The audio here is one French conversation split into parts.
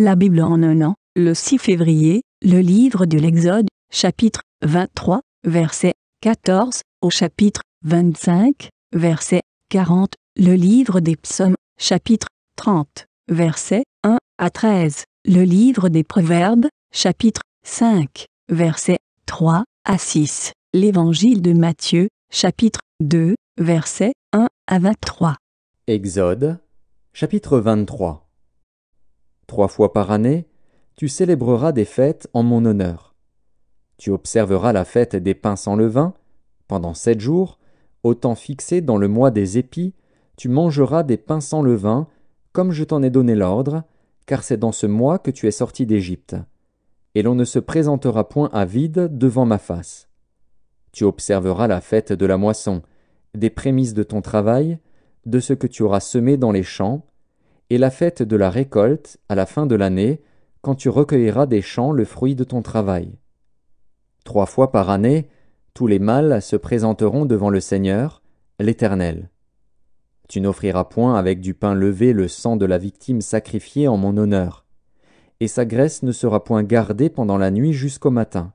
La Bible en un an, le 6 février, le livre de l'Exode, chapitre 23, verset 14, au chapitre 25, verset 40, le livre des psaumes, chapitre 30, verset 1 à 13, le livre des proverbes, chapitre 5, verset 3 à 6, l'évangile de Matthieu, chapitre 2, verset 1 à 23. Exode, chapitre 23 Trois fois par année, tu célébreras des fêtes en mon honneur. Tu observeras la fête des pains sans levain, pendant sept jours, au temps fixé dans le mois des épis, tu mangeras des pains sans levain, comme je t'en ai donné l'ordre, car c'est dans ce mois que tu es sorti d'Égypte. Et l'on ne se présentera point à vide devant ma face. Tu observeras la fête de la moisson, des prémices de ton travail, de ce que tu auras semé dans les champs, et la fête de la récolte à la fin de l'année, quand tu recueilleras des champs le fruit de ton travail. Trois fois par année, tous les mâles se présenteront devant le Seigneur, l'Éternel. Tu n'offriras point avec du pain levé le sang de la victime sacrifiée en mon honneur, et sa graisse ne sera point gardée pendant la nuit jusqu'au matin.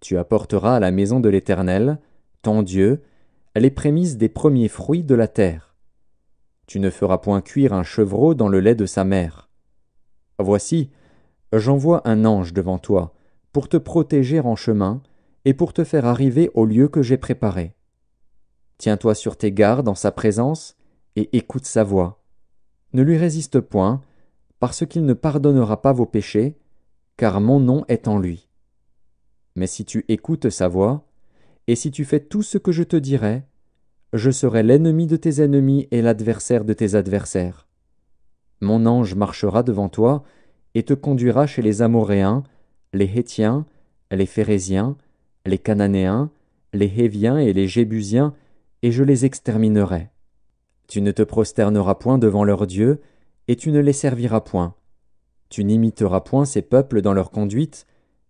Tu apporteras à la maison de l'Éternel, ton Dieu, les prémices des premiers fruits de la terre. Tu ne feras point cuire un chevreau dans le lait de sa mère. Voici, j'envoie un ange devant toi, pour te protéger en chemin, et pour te faire arriver au lieu que j'ai préparé. Tiens-toi sur tes gardes en sa présence, et écoute sa voix. Ne lui résiste point, parce qu'il ne pardonnera pas vos péchés, car mon nom est en lui. Mais si tu écoutes sa voix, et si tu fais tout ce que je te dirai, je serai l'ennemi de tes ennemis et l'adversaire de tes adversaires. Mon ange marchera devant toi et te conduira chez les Amoréens, les Hétiens, les Phérésiens, les Cananéens, les Héviens et les Jébusiens, et je les exterminerai. Tu ne te prosterneras point devant leurs dieux, et tu ne les serviras point. Tu n'imiteras point ces peuples dans leur conduite,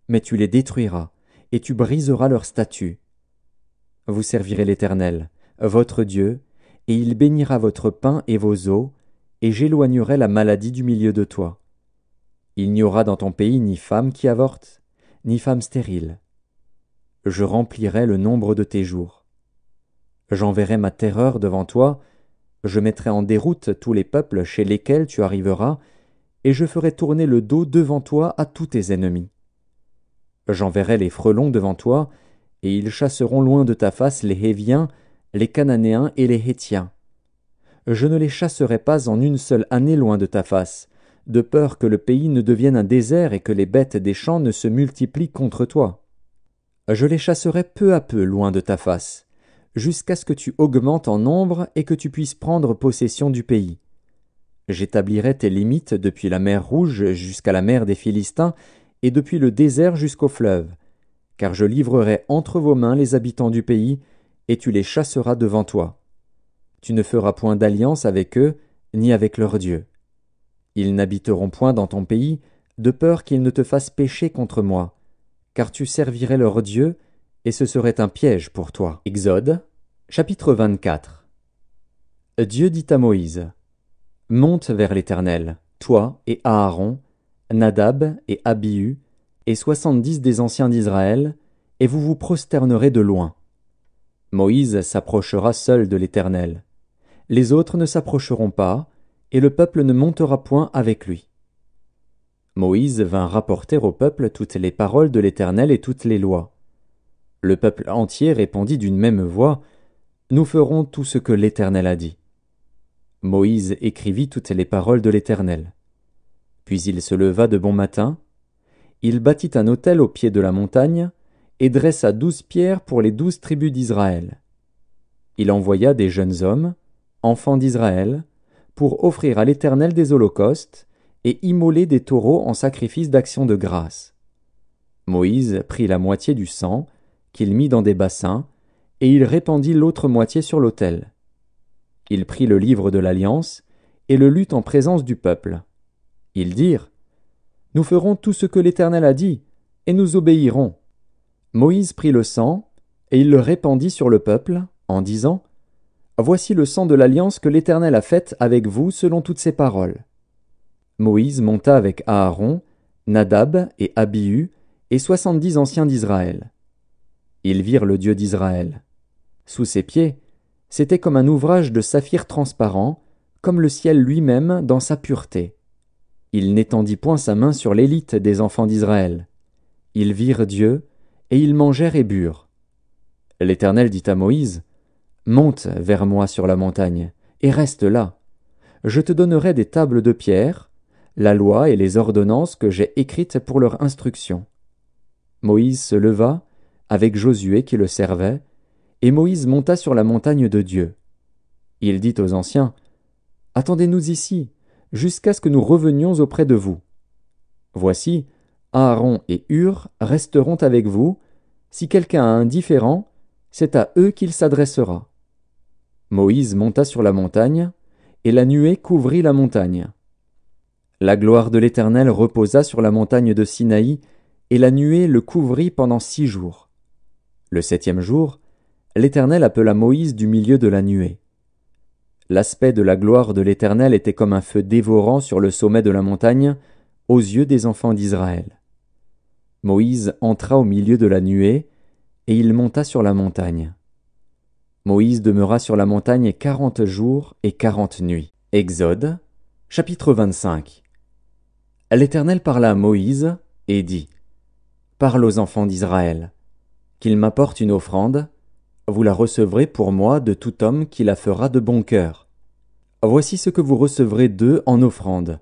mais tu les détruiras, et tu briseras leurs statuts. Vous servirez l'Éternel, votre Dieu, et il bénira votre pain et vos eaux, et j'éloignerai la maladie du milieu de toi. Il n'y aura dans ton pays ni femme qui avorte, ni femme stérile. Je remplirai le nombre de tes jours. J'enverrai ma terreur devant toi, je mettrai en déroute tous les peuples chez lesquels tu arriveras, et je ferai tourner le dos devant toi à tous tes ennemis. J'enverrai les frelons devant toi, et ils chasseront loin de ta face les Héviens, les Cananéens et les Hétiens. Je ne les chasserai pas en une seule année loin de ta face, de peur que le pays ne devienne un désert et que les bêtes des champs ne se multiplient contre toi. Je les chasserai peu à peu loin de ta face, jusqu'à ce que tu augmentes en nombre et que tu puisses prendre possession du pays. J'établirai tes limites depuis la mer Rouge jusqu'à la mer des Philistins, et depuis le désert jusqu'au fleuve, car je livrerai entre vos mains les habitants du pays, et tu les chasseras devant toi. Tu ne feras point d'alliance avec eux, ni avec leurs dieux. Ils n'habiteront point dans ton pays, de peur qu'ils ne te fassent pécher contre moi, car tu servirais leurs dieux, et ce serait un piège pour toi. Exode, chapitre 24. Dieu dit à Moïse Monte vers l'Éternel, toi et Aaron, Nadab et Abihu, et soixante-dix des anciens d'Israël, et vous vous prosternerez de loin. Moïse s'approchera seul de l'Éternel. Les autres ne s'approcheront pas, et le peuple ne montera point avec lui. Moïse vint rapporter au peuple toutes les paroles de l'Éternel et toutes les lois. Le peuple entier répondit d'une même voix, Nous ferons tout ce que l'Éternel a dit. Moïse écrivit toutes les paroles de l'Éternel. Puis il se leva de bon matin, il bâtit un autel au pied de la montagne, et dressa douze pierres pour les douze tribus d'Israël. Il envoya des jeunes hommes, enfants d'Israël, pour offrir à l'Éternel des holocaustes et immoler des taureaux en sacrifice d'action de grâce. Moïse prit la moitié du sang, qu'il mit dans des bassins, et il répandit l'autre moitié sur l'autel. Il prit le livre de l'Alliance, et le lut en présence du peuple. Ils dirent Nous ferons tout ce que l'Éternel a dit, et nous obéirons. Moïse prit le sang, et il le répandit sur le peuple, en disant Voici le sang de l'alliance que l'Éternel a faite avec vous selon toutes ses paroles. Moïse monta avec Aaron, Nadab et Abihu, et soixante-dix anciens d'Israël. Ils virent le Dieu d'Israël. Sous ses pieds, c'était comme un ouvrage de saphir transparent, comme le ciel lui-même dans sa pureté. Il n'étendit point sa main sur l'élite des enfants d'Israël. Ils virent Dieu, et ils mangèrent et burent. L'Éternel dit à Moïse, Monte vers moi sur la montagne, et reste là. Je te donnerai des tables de pierre, la loi et les ordonnances que j'ai écrites pour leur instruction. Moïse se leva, avec Josué qui le servait, et Moïse monta sur la montagne de Dieu. Il dit aux anciens, Attendez-nous ici, jusqu'à ce que nous revenions auprès de vous. Voici, Aaron et Hur resteront avec vous. Si quelqu'un a un différent, c'est à eux qu'il s'adressera. Moïse monta sur la montagne, et la nuée couvrit la montagne. La gloire de l'Éternel reposa sur la montagne de Sinaï, et la nuée le couvrit pendant six jours. Le septième jour, l'Éternel appela Moïse du milieu de la nuée. L'aspect de la gloire de l'Éternel était comme un feu dévorant sur le sommet de la montagne, aux yeux des enfants d'Israël. Moïse entra au milieu de la nuée, et il monta sur la montagne. Moïse demeura sur la montagne quarante jours et quarante nuits. Exode, chapitre 25. L'Éternel parla à Moïse, et dit, Parle aux enfants d'Israël, qu'ils m'apportent une offrande, vous la recevrez pour moi de tout homme qui la fera de bon cœur. Voici ce que vous recevrez d'eux en offrande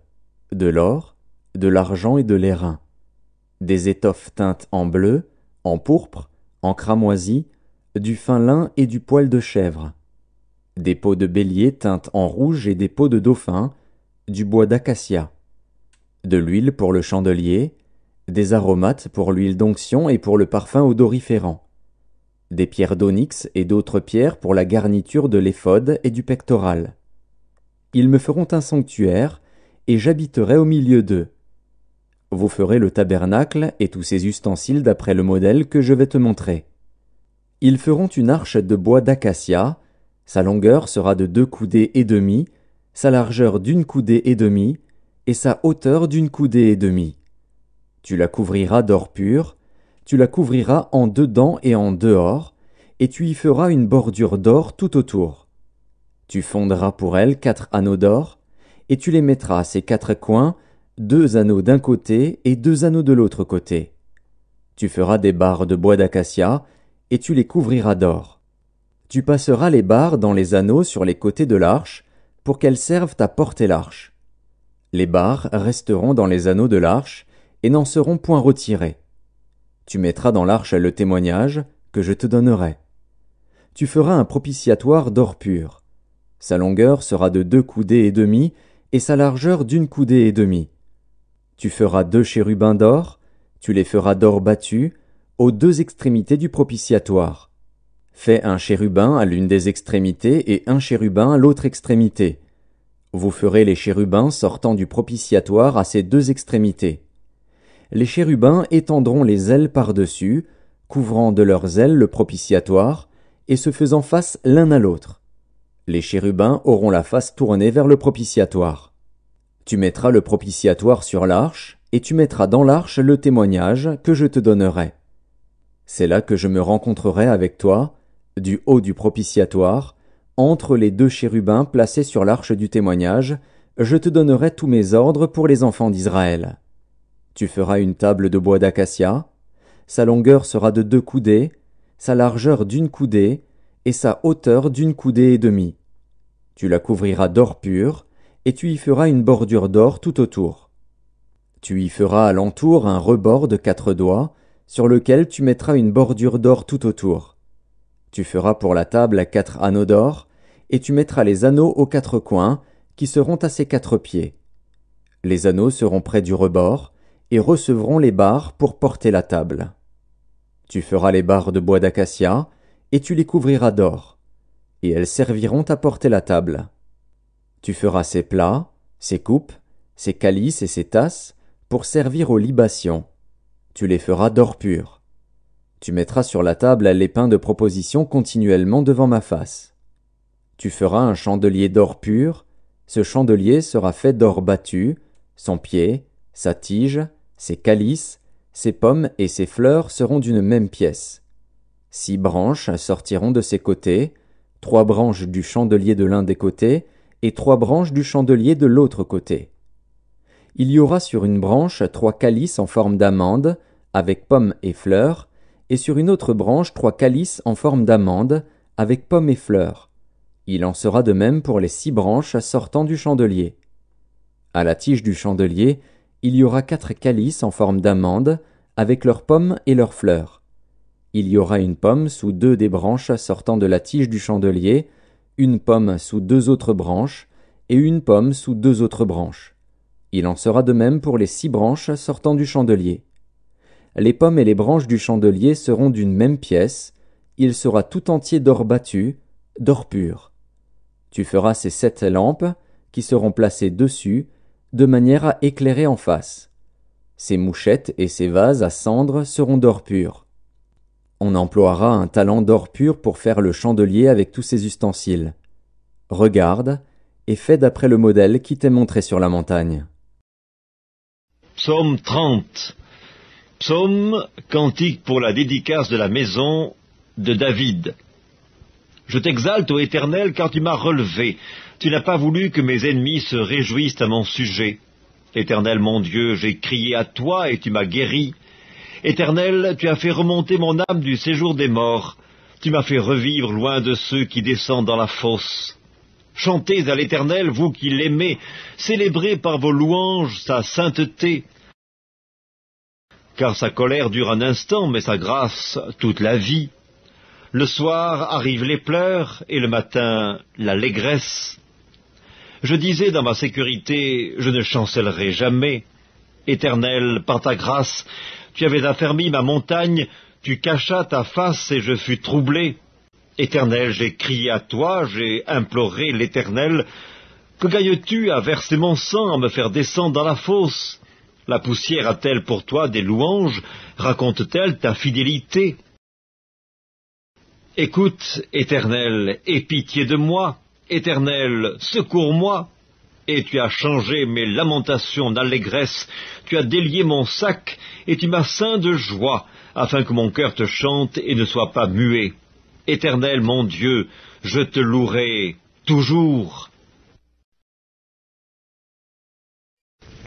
de l'or, de l'argent et de l'airain, des étoffes teintes en bleu, en pourpre, en cramoisi, du fin lin et du poil de chèvre, des peaux de bélier teintes en rouge et des peaux de dauphin, du bois d'acacia, de l'huile pour le chandelier, des aromates pour l'huile d'onction et pour le parfum odoriférant, des pierres d'onyx et d'autres pierres pour la garniture de l'éphode et du pectoral. Ils me feront un sanctuaire, et j'habiterai au milieu d'eux. Vous ferez le tabernacle et tous ses ustensiles d'après le modèle que je vais te montrer. Ils feront une arche de bois d'acacia, sa longueur sera de deux coudées et demie, sa largeur d'une coudée et demie, et sa hauteur d'une coudée et demie. Tu la couvriras d'or pur, tu la couvriras en dedans et en dehors, et tu y feras une bordure d'or tout autour. Tu fondras pour elle quatre anneaux d'or, et tu les mettras à ces quatre coins, deux anneaux d'un côté et deux anneaux de l'autre côté. Tu feras des barres de bois d'acacia, et tu les couvriras d'or. Tu passeras les barres dans les anneaux sur les côtés de l'arche, pour qu'elles servent à porter l'arche. Les barres resteront dans les anneaux de l'arche, et n'en seront point retirées. Tu mettras dans l'arche le témoignage que je te donnerai. Tu feras un propitiatoire d'or pur. Sa longueur sera de deux coudées et demi, et sa largeur d'une coudée et demie. Tu feras deux chérubins d'or, tu les feras d'or battu, aux deux extrémités du propitiatoire. Fais un chérubin à l'une des extrémités et un chérubin à l'autre extrémité. Vous ferez les chérubins sortant du propitiatoire à ces deux extrémités. Les chérubins étendront les ailes par-dessus, couvrant de leurs ailes le propitiatoire, et se faisant face l'un à l'autre. Les chérubins auront la face tournée vers le propitiatoire. Tu mettras le propitiatoire sur l'arche, et tu mettras dans l'arche le témoignage que je te donnerai. C'est là que je me rencontrerai avec toi, du haut du propitiatoire, entre les deux chérubins placés sur l'arche du témoignage, je te donnerai tous mes ordres pour les enfants d'Israël. Tu feras une table de bois d'acacia, sa longueur sera de deux coudées, sa largeur d'une coudée, et sa hauteur d'une coudée et demie. Tu la couvriras d'or pur, et tu y feras une bordure d'or tout autour. Tu y feras à l'entour un rebord de quatre doigts, sur lequel tu mettras une bordure d'or tout autour. Tu feras pour la table quatre anneaux d'or, et tu mettras les anneaux aux quatre coins, qui seront à ses quatre pieds. Les anneaux seront près du rebord, et recevront les barres pour porter la table. Tu feras les barres de bois d'acacia, et tu les couvriras d'or, et elles serviront à porter la table. Tu feras ses plats, ses coupes, ses calices et ses tasses, pour servir aux libations. Tu les feras d'or pur. Tu mettras sur la table les pains de proposition continuellement devant ma face. Tu feras un chandelier d'or pur, ce chandelier sera fait d'or battu, Son pied, sa tige, ses calices, ses pommes et ses fleurs seront d'une même pièce. Six branches sortiront de ses côtés, trois branches du chandelier de l'un des côtés, et trois branches du chandelier de l'autre côté. Il y aura sur une branche trois calices en forme d'amande, avec pommes et fleurs, et sur une autre branche trois calices en forme d'amande, avec pommes et fleurs. Il en sera de même pour les six branches sortant du chandelier. À la tige du chandelier, il y aura quatre calices en forme d'amande, avec leurs pommes et leurs fleurs. Il y aura une pomme sous deux des branches sortant de la tige du chandelier, une pomme sous deux autres branches, et une pomme sous deux autres branches. Il en sera de même pour les six branches sortant du chandelier. Les pommes et les branches du chandelier seront d'une même pièce, il sera tout entier d'or battu, d'or pur. Tu feras ces sept lampes, qui seront placées dessus, de manière à éclairer en face. Ces mouchettes et ces vases à cendre seront d'or pur. On emploiera un talent d'or pur pour faire le chandelier avec tous ses ustensiles. Regarde, et fais d'après le modèle qui t'est montré sur la montagne. Psaume 30 Psaume, cantique pour la dédicace de la maison de David. Je t'exalte, ô Éternel, car tu m'as relevé. Tu n'as pas voulu que mes ennemis se réjouissent à mon sujet. Éternel mon Dieu, j'ai crié à toi et tu m'as guéri. Éternel, tu as fait remonter mon âme du séjour des morts. Tu m'as fait revivre loin de ceux qui descendent dans la fosse. Chantez à l'Éternel, vous qui l'aimez, célébrez par vos louanges sa sainteté. Car sa colère dure un instant, mais sa grâce toute la vie. Le soir arrivent les pleurs, et le matin l'allégresse. Je disais dans ma sécurité, je ne chancellerai jamais. Éternel, par ta grâce, tu avais affermi ma montagne, tu cachas ta face et je fus troublé. Éternel, j'ai crié à toi, j'ai imploré l'Éternel. Que gagnes-tu à verser mon sang, à me faire descendre dans la fosse? La poussière a-t-elle pour toi des louanges? Raconte-t-elle ta fidélité? Écoute, Éternel, aie pitié de moi. Éternel, secours-moi. Et tu as changé mes lamentations en allégresse, tu as délié mon sac, et tu m'as ceint de joie, afin que mon cœur te chante et ne soit pas muet. Éternel mon Dieu, je te louerai toujours.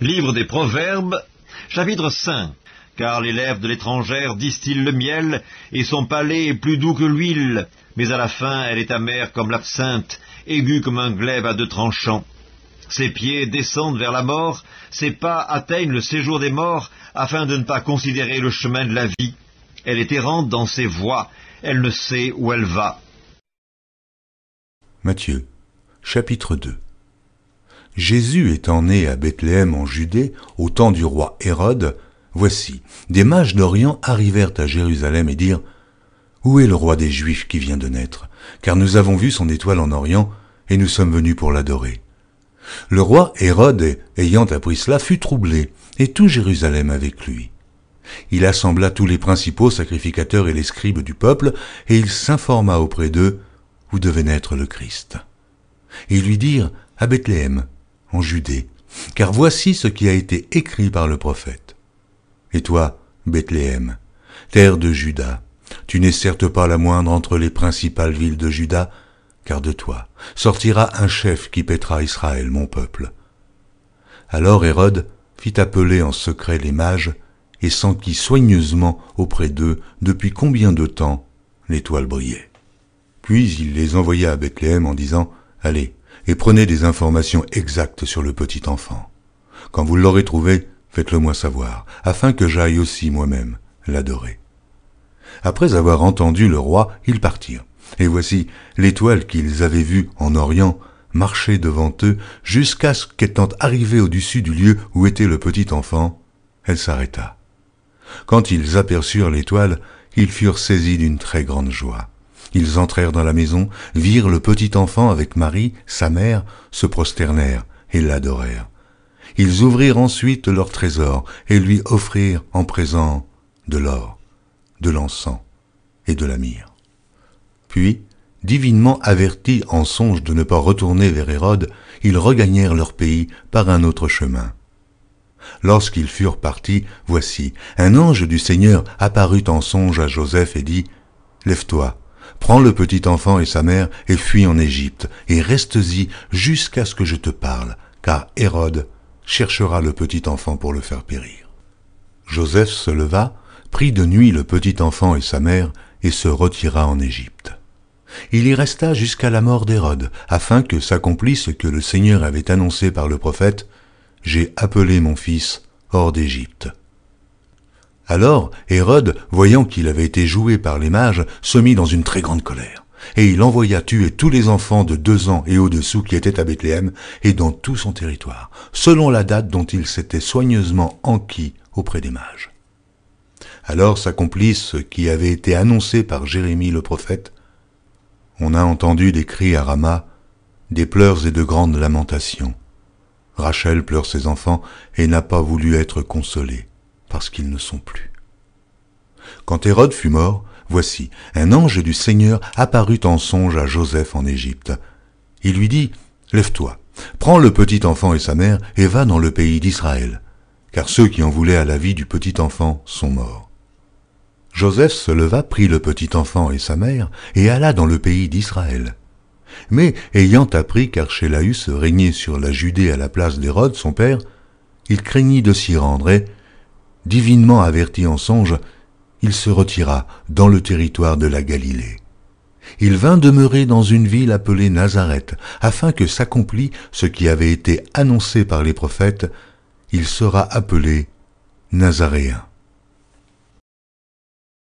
Livre des Proverbes, chapitre 5 car les de l'étrangère distillent le miel, et son palais est plus doux que l'huile, mais à la fin elle est amère comme l'absinthe, aiguë comme un glaive à deux tranchants. Ses pieds descendent vers la mort, ses pas atteignent le séjour des morts, afin de ne pas considérer le chemin de la vie. Elle est errante dans ses voies, elle ne sait où elle va. Matthieu, chapitre 2 Jésus étant né à Bethléem en Judée, au temps du roi Hérode, Voici, des mages d'Orient arrivèrent à Jérusalem et dirent Où est le roi des Juifs qui vient de naître? Car nous avons vu son étoile en Orient, et nous sommes venus pour l'adorer. Le roi Hérode, ayant appris cela, fut troublé, et tout Jérusalem avec lui. Il assembla tous les principaux sacrificateurs et les scribes du peuple, et il s'informa auprès d'eux où devait naître le Christ. Ils lui dirent à Bethléem, en Judée, car voici ce qui a été écrit par le prophète. Et toi, Bethléem, terre de Juda, tu n'es certes pas la moindre entre les principales villes de Juda, car de toi sortira un chef qui pètera Israël, mon peuple. Alors Hérode fit appeler en secret les mages et s'enquit soigneusement auprès d'eux depuis combien de temps l'étoile brillait. Puis il les envoya à Bethléem en disant Allez, et prenez des informations exactes sur le petit enfant. Quand vous l'aurez trouvé, faites-le moi savoir, afin que j'aille aussi moi-même l'adorer. Après avoir entendu le roi, ils partirent. Et voici l'étoile qu'ils avaient vue en Orient marcher devant eux jusqu'à ce qu'étant arrivée au-dessus du lieu où était le petit enfant, elle s'arrêta. Quand ils aperçurent l'étoile, ils furent saisis d'une très grande joie. Ils entrèrent dans la maison, virent le petit enfant avec Marie, sa mère, se prosternèrent et l'adorèrent. Ils ouvrirent ensuite leur trésor et lui offrirent en présent de l'or, de l'encens et de la myrrhe. Puis, divinement avertis en songe de ne pas retourner vers Hérode, ils regagnèrent leur pays par un autre chemin. Lorsqu'ils furent partis, voici, un ange du Seigneur apparut en songe à Joseph et dit, Lève-toi, prends le petit enfant et sa mère et fuis en Égypte, et reste-y jusqu'à ce que je te parle, car Hérode cherchera le petit enfant pour le faire périr. Joseph se leva, prit de nuit le petit enfant et sa mère, et se retira en Égypte. Il y resta jusqu'à la mort d'Hérode, afin que s'accomplisse ce que le Seigneur avait annoncé par le prophète, J'ai appelé mon fils hors d'Égypte. Alors Hérode, voyant qu'il avait été joué par les mages, se mit dans une très grande colère, et il envoya tuer tous les enfants de deux ans et au-dessous qui étaient à Bethléem et dans tout son territoire, selon la date dont il s'était soigneusement enquis auprès des mages. Alors s'accomplit ce qui avait été annoncé par Jérémie le prophète. On a entendu des cris à Rama, des pleurs et de grandes lamentations. Rachel pleure ses enfants et n'a pas voulu être consolée, parce qu'ils ne sont plus. Quand Hérode fut mort, voici, un ange du Seigneur apparut en songe à Joseph en Égypte. Il lui dit, Lève-toi, prends le petit enfant et sa mère, et va dans le pays d'Israël, car ceux qui en voulaient à la vie du petit enfant sont morts. Joseph se leva, prit le petit enfant et sa mère, et alla dans le pays d'Israël. Mais, ayant appris qu'Archélaüs régnait sur la Judée à la place d'Hérode, son père, il craignit de s'y rendre et, divinement averti en songe, il se retira dans le territoire de la Galilée. Il vint demeurer dans une ville appelée Nazareth, afin que s'accomplît ce qui avait été annoncé par les prophètes, il sera appelé Nazaréen.